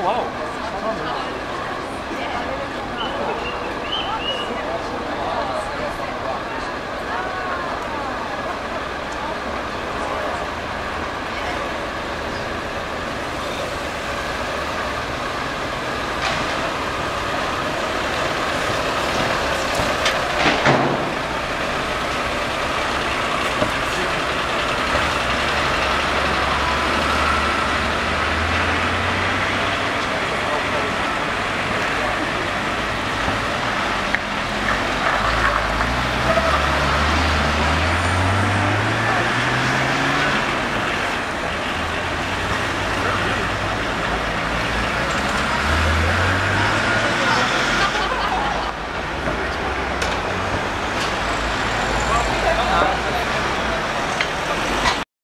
Oh, hello.